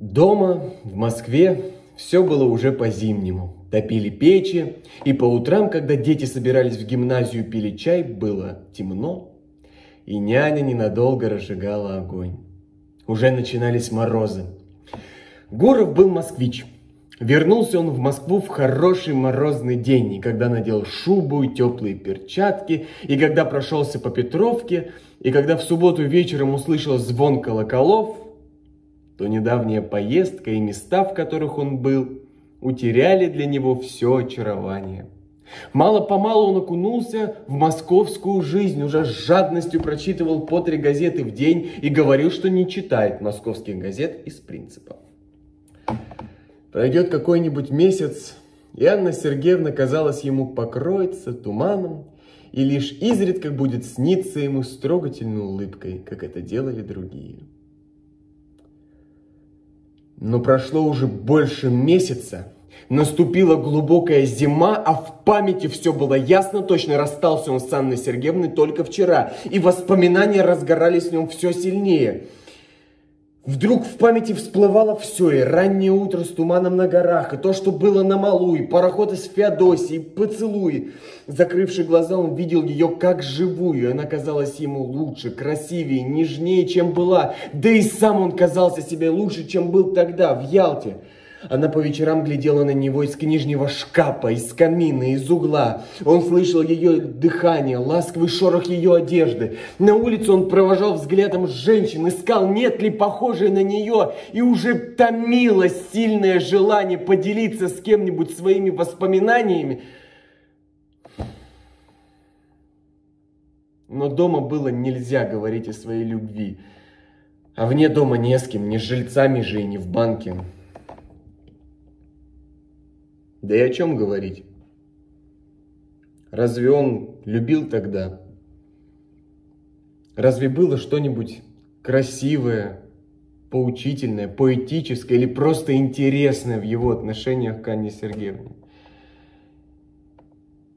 Дома, в Москве, все было уже по-зимнему. Топили печи, и по утрам, когда дети собирались в гимназию пили чай, было темно, и няня ненадолго разжигала огонь. Уже начинались морозы. Гуров был москвич. Вернулся он в Москву в хороший морозный день, и когда надел шубу и теплые перчатки, и когда прошелся по Петровке, и когда в субботу вечером услышал звон колоколов, то недавняя поездка и места, в которых он был, утеряли для него все очарование. Мало-помалу он окунулся в московскую жизнь, уже с жадностью прочитывал по три газеты в день и говорил, что не читает московских газет из принципа. Пройдет какой-нибудь месяц, и Анна Сергеевна, казалось, ему покроется туманом, и лишь изредка будет сниться ему с трогательной улыбкой, как это делали другие. Но прошло уже больше месяца, наступила глубокая зима, а в памяти все было ясно, точно расстался он с Анной Сергеевной только вчера, и воспоминания разгорались в нем все сильнее – Вдруг в памяти всплывало все, и раннее утро с туманом на горах, и то, что было на малу, и пароход из Феодосии, поцелуи. Закрывши глаза, он видел ее как живую, и она казалась ему лучше, красивее, нежнее, чем была. Да и сам он казался себе лучше, чем был тогда, в Ялте. Она по вечерам глядела на него из книжнего шкафа, из камина, из угла. Он слышал ее дыхание, ласковый шорох ее одежды. На улице он провожал взглядом женщин, искал, нет ли похожей на нее, и уже томилось сильное желание поделиться с кем-нибудь своими воспоминаниями. Но дома было нельзя говорить о своей любви. А вне дома не с кем, ни с жильцами же и ни в банке. Да и о чем говорить? Разве он любил тогда? Разве было что-нибудь красивое, поучительное, поэтическое или просто интересное в его отношениях к Анне Сергеевне?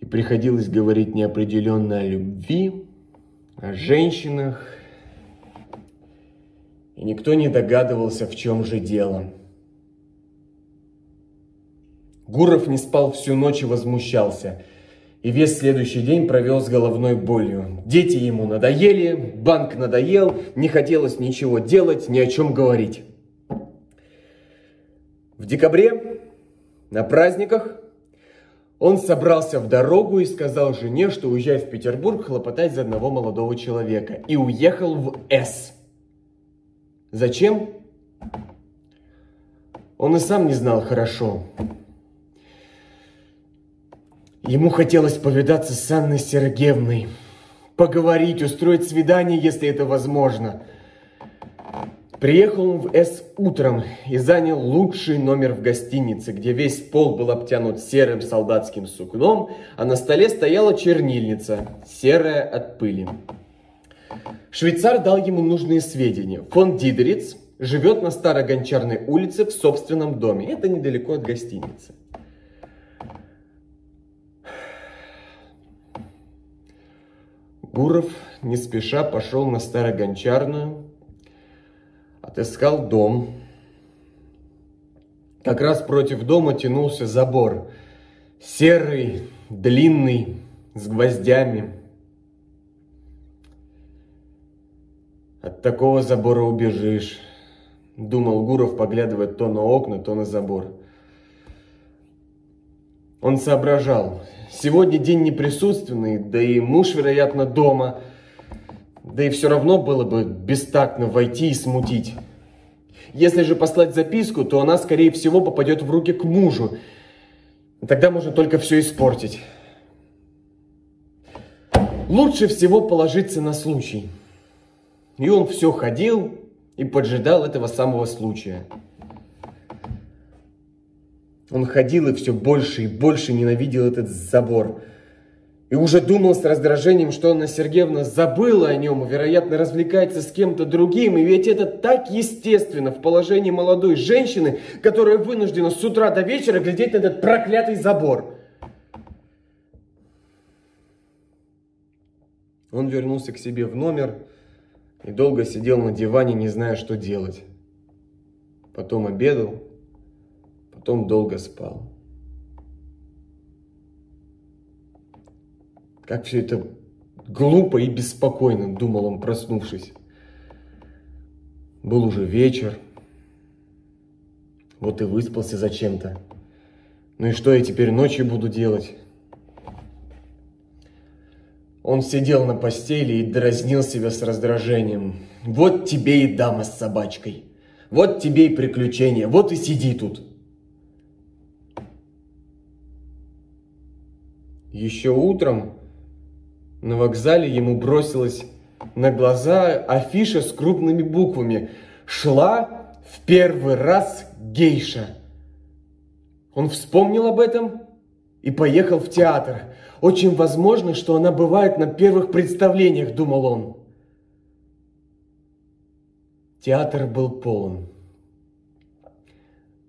И приходилось говорить неопределенно о любви, о женщинах, и никто не догадывался, в чем же дело – Гуров не спал всю ночь и возмущался. И весь следующий день провел с головной болью. Дети ему надоели, банк надоел, не хотелось ничего делать, ни о чем говорить. В декабре, на праздниках, он собрался в дорогу и сказал жене, что уезжает в Петербург хлопотать за одного молодого человека. И уехал в С. Зачем? Он и сам не знал хорошо. Ему хотелось повидаться с Анной Сергеевной, поговорить, устроить свидание, если это возможно. Приехал он в С утром и занял лучший номер в гостинице, где весь пол был обтянут серым солдатским сукном, а на столе стояла чернильница, серая от пыли. Швейцар дал ему нужные сведения. Фон Дидериц живет на Старой Гончарной улице в собственном доме. Это недалеко от гостиницы. Гуров не спеша пошел на Старогончарную, отыскал дом. Как раз против дома тянулся забор, серый, длинный, с гвоздями. От такого забора убежишь, думал Гуров, поглядывая то на окна, то на забор. Он соображал, Сегодня день неприсутственный, да и муж, вероятно, дома. Да и все равно было бы бестактно войти и смутить. Если же послать записку, то она, скорее всего, попадет в руки к мужу. Тогда можно только все испортить. Лучше всего положиться на случай. И он все ходил и поджидал этого самого случая. Он ходил и все больше и больше ненавидел этот забор. И уже думал с раздражением, что Анна Сергеевна забыла о нем и, вероятно, развлекается с кем-то другим. И ведь это так естественно в положении молодой женщины, которая вынуждена с утра до вечера глядеть на этот проклятый забор. Он вернулся к себе в номер и долго сидел на диване, не зная, что делать. потом обедал, потом долго спал. Как все это глупо и беспокойно, думал он, проснувшись. Был уже вечер. Вот и выспался зачем-то. Ну и что я теперь ночью буду делать? Он сидел на постели и дразнил себя с раздражением. Вот тебе и дама с собачкой. Вот тебе и приключения. Вот и сиди тут. Еще утром на вокзале ему бросилась на глаза афиша с крупными буквами. Шла в первый раз гейша. Он вспомнил об этом и поехал в театр. Очень возможно, что она бывает на первых представлениях, думал он. Театр был полон.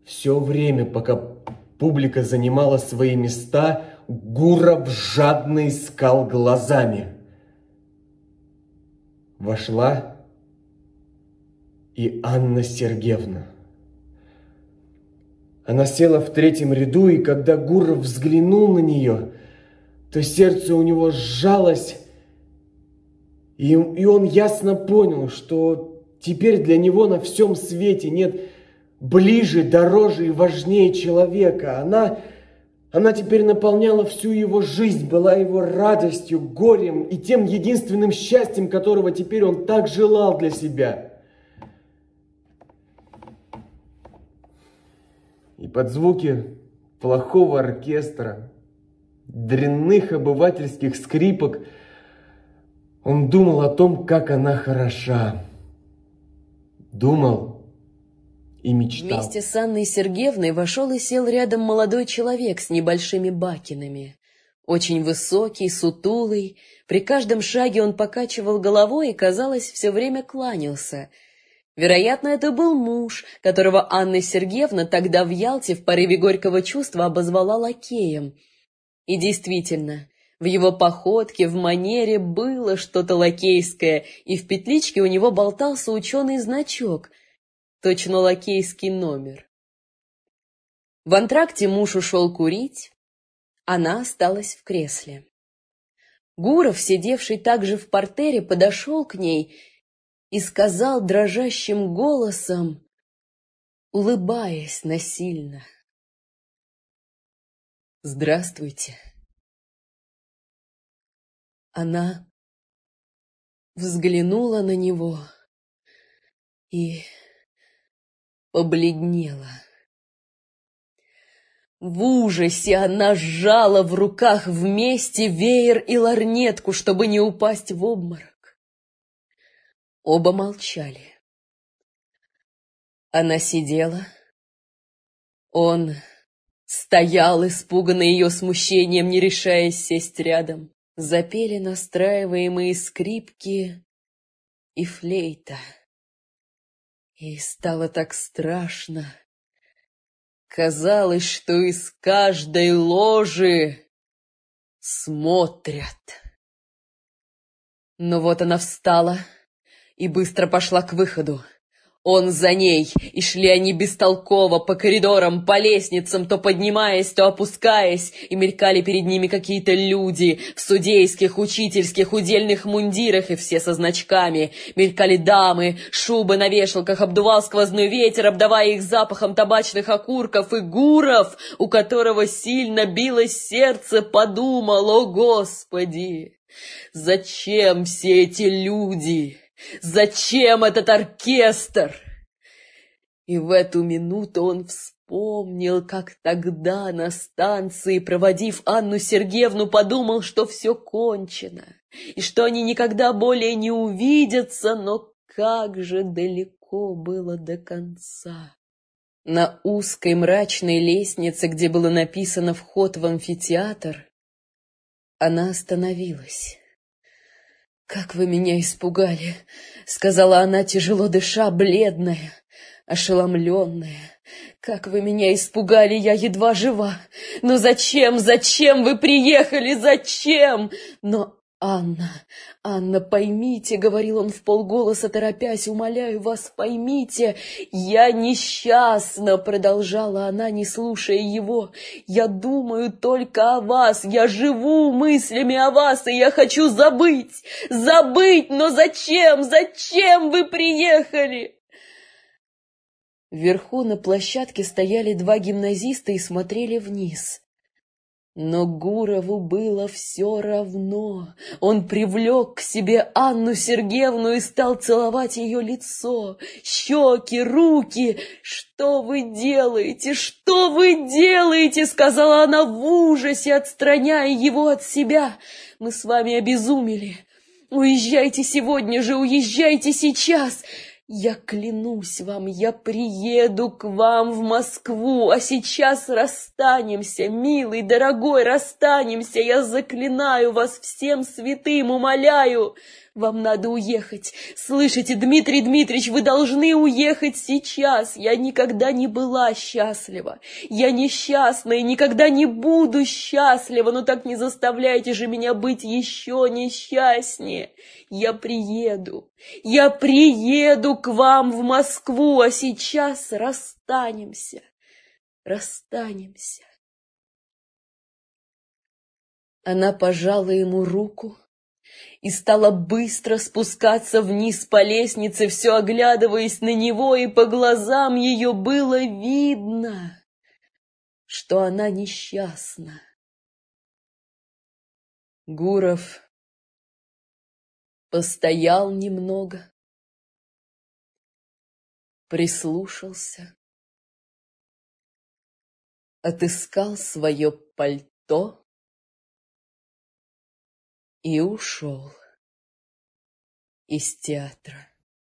Все время, пока публика занимала свои места, Гуров жадно искал глазами. Вошла и Анна Сергеевна. Она села в третьем ряду, и когда Гуров взглянул на нее, то сердце у него сжалось, и, он ясно понял, что теперь для него на всем свете нет ближе, дороже и важнее человека. Она она теперь наполняла всю его жизнь, была его радостью, горем и тем единственным счастьем, которого теперь он так желал для себя. И под звуки плохого оркестра, дрянных обывательских скрипок, он думал о том, как она хороша. Думал и мечтал. Вместе с Анной Сергеевной вошел и сел рядом молодой человек с небольшими бакинами. Очень высокий, сутулый, при каждом шаге он покачивал головой и, казалось, все время кланялся. Вероятно, это был муж, которого Анна Сергеевна тогда в Ялте в порыве горького чувства обозвала лакеем. И действительно, в его походке, в манере было что-то лакейское, и в петличке у него болтался ученый значок — точно лакейский номер. В антракте муж ушел курить, она осталась в кресле. Гуров, сидевший также в портере, подошел к ней и сказал дрожащим голосом, улыбаясь насильно. «Здравствуйте». Она взглянула на него и побледнела. В ужасе она сжала в руках вместе веер и ларнетку, чтобы не упасть в обморок. Оба молчали. Она сидела. Он стоял, испуганный ее смущением, не решаясь сесть рядом. Запели настраиваемые скрипки и флейта. И стало так страшно. Казалось, что из каждой ложи смотрят. Но вот она встала и быстро пошла к выходу. Он за ней, и шли они бестолково по коридорам, по лестницам, то поднимаясь, то опускаясь, и мелькали перед ними какие-то люди в судейских, учительских, удельных мундирах, и все со значками. Мелькали дамы, шубы на вешалках, обдувал сквозной ветер, обдавая их запахом табачных окурков, и Гуров, у которого сильно билось сердце, подумал, о Господи, зачем все эти люди? Зачем этот оркестр? И в эту минуту он вспомнил, как тогда на станции, проводив Анну Сергеевну, подумал, что все кончено, и что они никогда более не увидятся, но как же далеко было до конца. На узкой мрачной лестнице, где было написано «Вход в амфитеатр», она остановилась. «Как вы меня испугали!» — сказала она, тяжело дыша, бледная, ошеломленная. «Как вы меня испугали! Я едва жива! Но зачем, зачем вы приехали? Зачем?» Но «Анна, Анна, поймите», — говорил он в полголоса, торопясь, «умоляю вас, поймите, я несчастна», — продолжала она, не слушая его, «я думаю только о вас, я живу мыслями о вас, и я хочу забыть, забыть, но зачем, зачем вы приехали?» Вверху на площадке стояли два гимназиста и смотрели вниз. Но Гурову было все равно. Он привлек к себе Анну Сергеевну и стал целовать ее лицо, щеки, руки. «Что вы делаете? Что вы делаете?» — сказала она в ужасе, отстраняя его от себя. «Мы с вами обезумели. Уезжайте сегодня же, уезжайте сейчас!» Я клянусь вам, я приеду к вам в Москву, а сейчас расстанемся, милый, дорогой, расстанемся. Я заклинаю вас всем святым, умоляю. Вам надо уехать. Слышите, Дмитрий Дмитриевич, вы должны уехать сейчас. Я никогда не была счастлива. Я несчастна и никогда не буду счастлива. Но так не заставляйте же меня быть еще несчастнее. Я приеду. Я приеду к вам в Москву, а сейчас расстанемся. Расстанемся. Она пожала ему руку и стала быстро спускаться вниз по лестнице, все оглядываясь на него, и по глазам ее было видно, что она несчастна. Гуров постоял немного, прислушался, отыскал свое пальто, и ушел из театра.